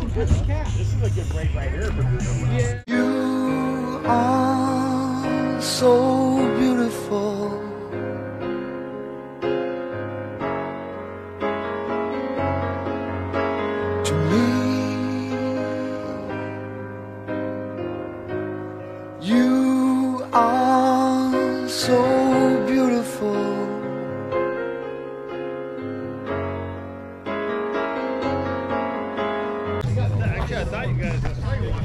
This is a good break right here. Yeah. You are so beautiful. To me, you are so. Yeah, I thought you guys.